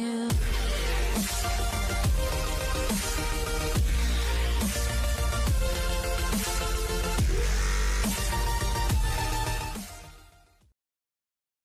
Yeah.